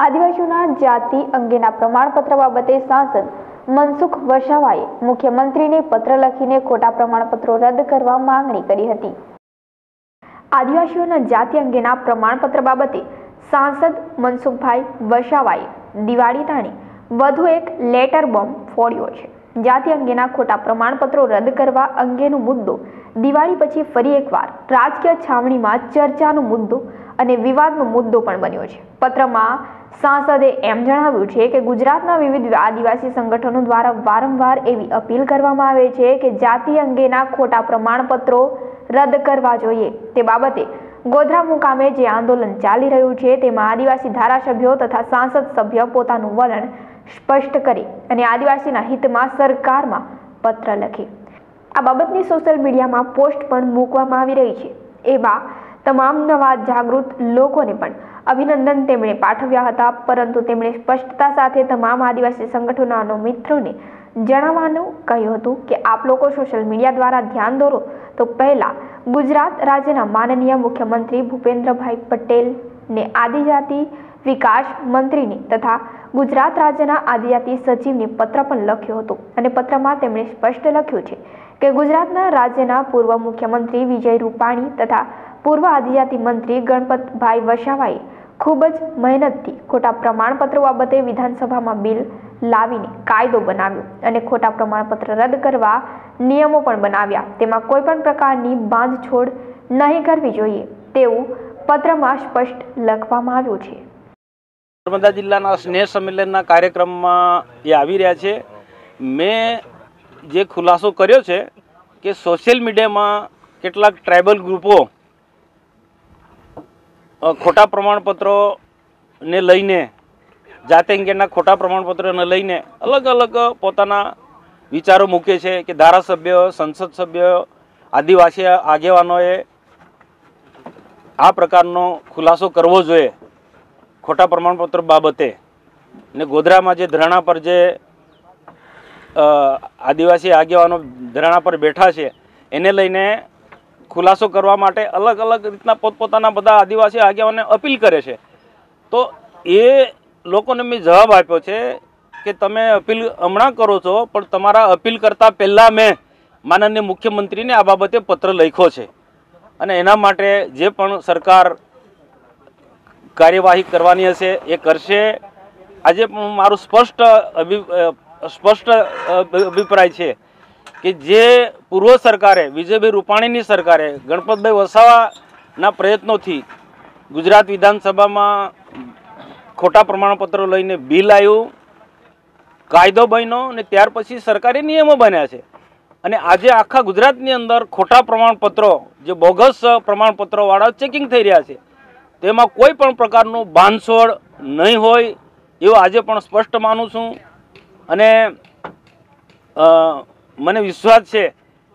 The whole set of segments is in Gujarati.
આદિવાસીઓના જાતિ અંગેના પ્રમાણપત્ર બાબતે સાંસદ મનસુખ વસાવાએ મુખ્યમંત્રીને પત્ર લખીને ખોટા પ્રમાણપત્રો રદ કરવા માંગણી કરી હતી. આદિવાસીઓના જાતિ અંગેના પ્રમાણપત્ર બાબતે સાંસદ મનસુખભાઈ વસાવાએ દિવાળી ટાણી વધુ એક લેટર બોમ્બ ફોડ્યો છે. જાતિ અંગેના ખોટા પ્રમાણપત્રો રદ કરવા અંગેનો મુદ્દો દિવાળી પછી ફરી એકવાર રાજકીય છાવણીમાં ચર્ચાનો મુદ્દો અને વિવાદનો મુદ્દો પણ બન્યો છે. પત્રમાં સાંસદે એમ જણાવ્યું છે કે ગુજરાતના વિવિધ આદિવાસી સંગઠનો દ્વારા વારંવાર એવી અપીલ કરવામાં આવે છે કે જાતિ અંગેના ખોટા પ્રમાણપત્રો રદ કરવા જોઈએ. તે બાબતે ગોધરા મુકામે જે આંદોલન ચાલી રહ્યું છે તેમાં આદિવાસી ધારાસભ્યો તથા સાંસદ સભ્ય પોતાનું વલણ સ્પષ્ટ કરી અને આદિવાસીના હિતમાં સરકારમાં પત્ર લખી. આ બાબતની સોશિયલ મીડિયામાં પોસ્ટ પણ મૂકવામાં આવી રહી છે. એવા તમામ નવા જાગૃત લોકોને પણ અભિનંદન તેમણે પાઠવ્યા હતા. પરંતુ તેમણે સ્પષ્ટતા સાથે તમામ આદિવાસી સંગઠનોના મિત્રોને જણાવવાનું કહ્યું હતું કે, આપ લોકો સોશિયલ મીડિયા દ્વારા ધ્યાન દોરો. તો પહેલાં, ગુજરાત રાજ્યના માનનીય મુખ્યમંત્રી ભૂપેન્દ્રભાઈ પટેલને આદિજાતિ વિકાસ મંત્રીને તથા ગુજરાત રાજ્યના આદિજાતિ સચિવને પત્ર પણ લખ્યો હતો. અને પત્રમાં તેમણે સ્પષ્ટ લખ્યું છે કે, ગુજરાતના રાજ્યના પૂર્વ મુખ્યમંત્રી વિજય રૂપાણી તથા પૂર્વ આદિજાતિ મંત્રી ગણપતભાઈ વસાવાએ ખૂબ જ મહેનતથી ખોટા પ્રમાણપત્રો બાબતે વિધાનસભામાં બિલ લાવીને કાયદો બનાવ્યો અને ખોટા પ્રમાણપત્ર રદ કરવા નિયમો પણ બનાવ્યા. તેમાં કોઈપણ પ્રકારની બાંધછોડ નહીં કરવી જોઈએ તેવું પત્રમાં સ્પષ્ટ લખવામાં આવ્યું છે. નર્મદા જિલ્લાના સ્નેહ સંમેલનના કાર્યક્રમમાં એ આવી રહ્યા છે. મેં જે ખુલાસો કર્યો છે કે સોશિયલ મીડિયામાં કેટલાક ટ્રાઇબલ ગ્રુપો ખોટા પ્રમાણપત્રોને લઈને, જાતે અંગેના ખોટા પ્રમાણપત્રોને લઈને અલગ અલગ પોતાના વિચારો મૂકે છે કે ધારાસભ્ય, સંસદ સભ્ય, આદિવાસી આગેવાનોએ આ પ્રકારનો ખુલાસો કરવો જોઈએ ખોટા પ્રમાણપત્ર બાબતે. ને ગોધરામાં જે ધરણા પર જે આદિવાસી આગેવાનો ધરણા પર બેઠા છે, એને લઈને ખુલાસો કરવા માટે અલગ અલગ રીતના પોતપોતાના બધા આદિવાસી આગેવાને અપીલ કરે છે. તો એ લોકોને મેં જવાબ આપ્યો છે કે તમે અપીલ હમણાં કરો છો, પણ તમારા અપીલ કરતાં પહેલાં મેં માનનીય મુખ્યમંત્રીને આ બાબતે પત્ર લખ્યો છે. અને એના માટે જે પણ સરકાર કાર્યવાહી કરવાની હશે એ કરશે. આજે પણ મારું સ્પષ્ટ અભિ સ્પષ્ટ અભિપ્રાય છે કે જે પૂર્વ સરકારે, વિજયભાઈ રૂપાણીની સરકારે ગણપતભાઈ વસાવાના પ્રયત્નોથી ગુજરાત વિધાનસભામાં ખોટા પ્રમાણપત્રો લઈને બિલ આવ્યું કાયદો બન્યો અને ત્યાર પછી સરકારી નિયમો બન્યા છે. અને આજે આખા ગુજરાતની અંદર ખોટા પ્રમાણપત્રો, જે બોગસ પ્રમાણપત્રોવાળા ચેકિંગ થઈ રહ્યા છે, તેમાં કોઈ પણ પ્રકારનું બાંધછોડ નહીં હોય એવું આજે પણ સ્પષ્ટ માનું છું. અને મને વિશ્વાસ છે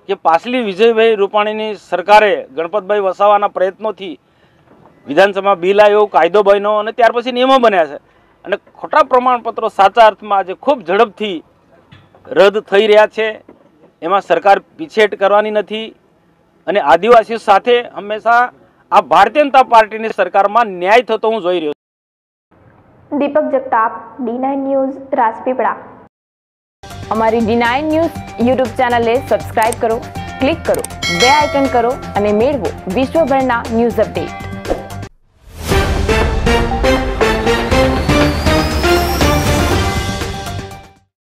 કે પાછલી વિજયભાઈ રૂપાણીની સરકારે ગણપતભાઈ વસાવાના પ્રયત્નોથી વિધાનસભા બિલ આવ્યો, કાયદો બન્યો અને ત્યાર પછી નિયમો બન્યા છે. અને ખોટા પ્રમાણપત્રો સાચા અર્થમાં આજે ખૂબ ઝડપથી રદ થઈ રહ્યા છે. એમાં સરકાર પીછેટ કરવાની નથી. અને આદિવાસીઓ સાથે હંમેશા આ ભારતીય જનતા પાર્ટીની સરકારમાં ન્યાય થતો હું જોઈ રહ્યો છું. Deepak Jagtap D news, Rajpipla. અમારી નાઇન ન્યૂઝ યુટ્યુબ ચેનલને સબસ્ક્રાઇબ કરો ક્લિક કરો બે આઇકન કરો અને મેળવો વિશ્વભરના ન્યૂઝ અપડેટ